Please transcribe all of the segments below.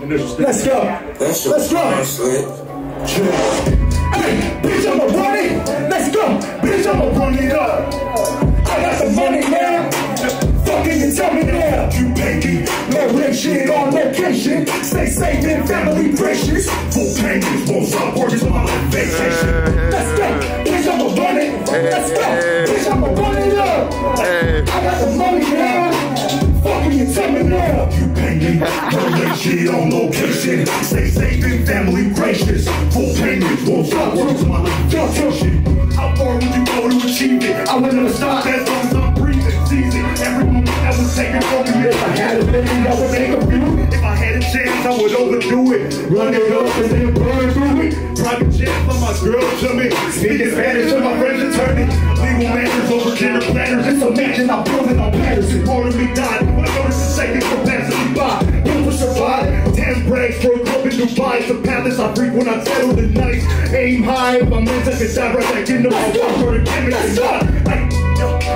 Let's go. That's your Let's go. That's it. Hey, bitch, I'ma run it. Let's go. Bitch, I'ma run it up. I got the money now. Fucking you tell me now. You pay me. No rich shit on location. Stay safe and family precious. Full payments, won't stop working Shit on location. Stay safe and family gracious. Full payments, won't stop working my vacation. How far would you go to achieve it? I would never stop as long as I'm breathing. It. Every moment that was taken from me. If I had a million, I would make a few. If I had a chance, I would overdo it. Run it up and then burn through it. Private jet for my girl to me. Speaking Spanish to my friend's attorney. Legal manners over dinner. It's a mansion I'm building on. Part of me died. In. It's a palace I frequent. I settle the night. Aim high. If I'm in, I can dive right back into my walk for the gimmick. It's not.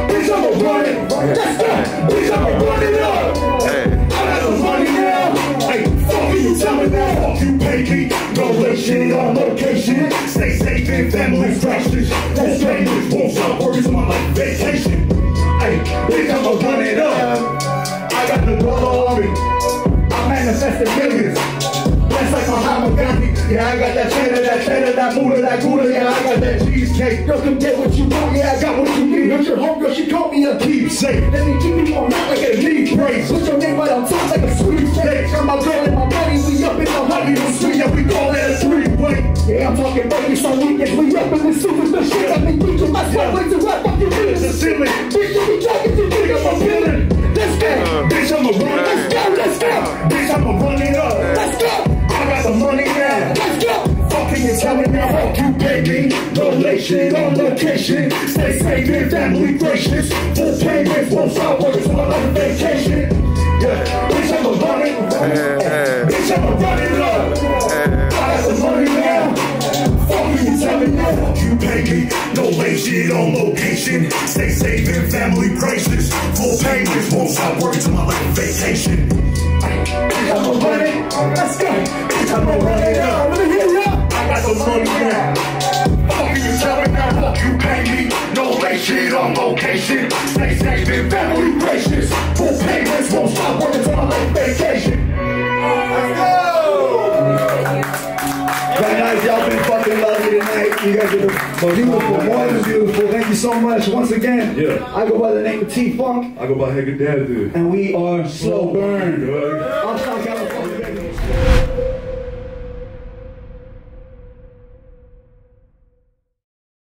Bitch, I'ma run it. Let's go. Bitch, I'ma run it up. I got the money now. Hey, fuck you, tell me now. Fuck you, pay me. No late shit on location. Stay safe and family precious. That's famous. Won't stop working on my vacation. Hey, bitch, I'ma run it up. I got the dollar army. I manifested millions. That's like Muhammad Gandhi. Yeah, I got that cheddar, that cheddar, that Buddha, that Gouda. Yeah, I got that cheesecake. Girl, come get what you want. Yeah, I got what you need. Here's your homegirl, she called me a keepsake. Let me keep me on out like a knee brace. Put your name right on top like a sweet cake. Got my girl and my money. We up in the Hollywood street. Yeah, we call that a three-way. Yeah, I'm talking baby, so weekends. We up in the super shit. I've been teaching my sweat way to rap up your business. The ceiling. Bitch, baby. No late shit on location. Stay safe and family gracious. Full payments, won't stop working while I'm on vacation. Yeah, bitch, I'm a run it. Bitch, I'm a run it up. I got the money now. Fuck you, tell me now. You. No late shit on location. Stay safe and family gracious. Full payments, won't stop working till my life vacation. Bitch, I'ma run it. Let's go. Bitch, I'ma run it pay me. No late shit on location. Stay safe and family gracious. Full payments, won't stop working till my life vacation. Let's go. Very nice, y'all been fucking lovely tonight. You guys are beautiful, more than beautiful. Thank you so much. Once again, Yeah. I go by the name of T Funk, I go by Hagen Dad, dude. and we are Slow Burn. Good. I'm